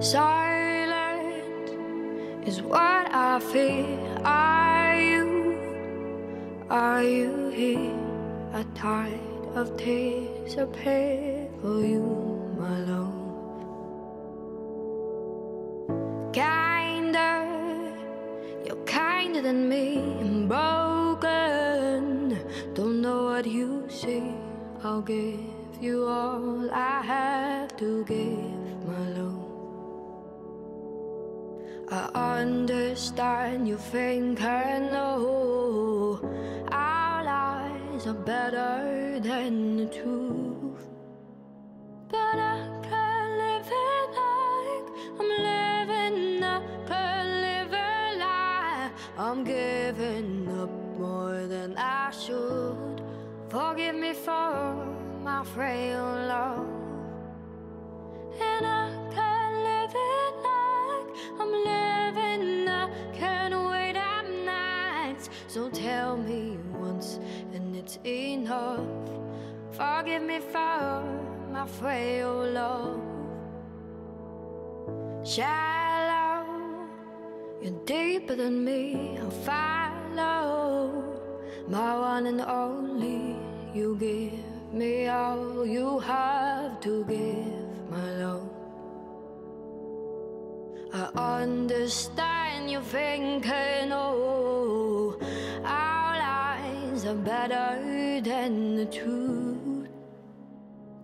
Silent is what I feel. Are you, are you here? A tide of tears appear for you, my love. Kinder, you're kinder than me. I'm broken, don't know what you see. I'll give you all I have to give, my love. I understand you think I know our lies are better than the truth. But I can't live it like I'm living, I can't live a lie. I'm giving up more than I should. Forgive me for my frail tell me once, and it's enough. Forgive me for my frail love. Shallow, you're deeper than me. I'll follow my one and only. You give me all you have to give, my love. I understand you thinking, oh, are better than the truth.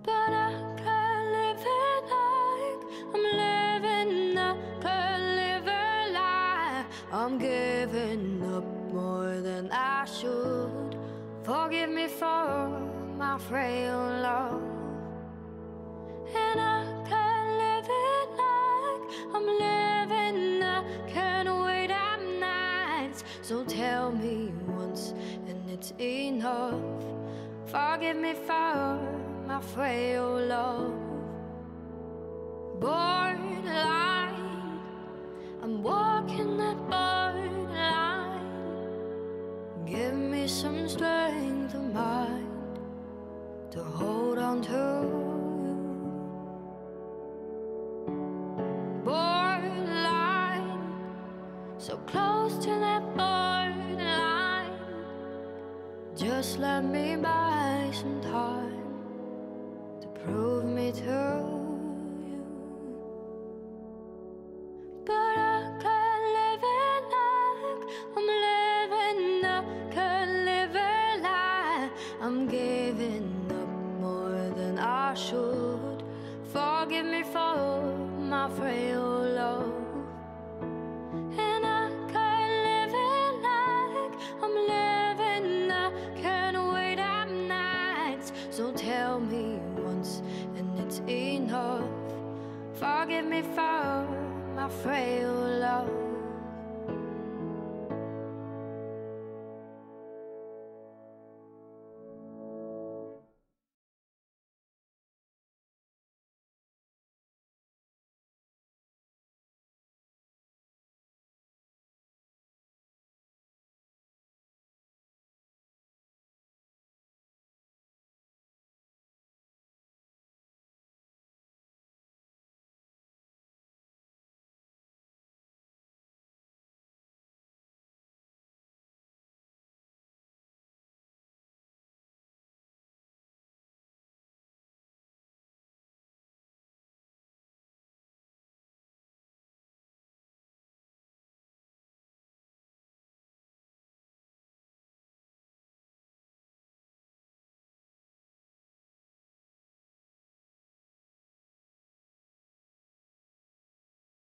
But I can't live it like I'm living, I can't live a lie. I'm giving up more than I should. Forgive me for my frail love. And I enough. Forgive me for my frail love. Borderline, I'm walking that borderline. Give me some strength of mind to hold on to you. Borderline, so close to that borderline. Just let me buy some time to prove me to you. But I can't live it like I'm living. I can't live a lie. I'm giving up more than I should. Forgive me for my frail love. Forgive me for my frail love.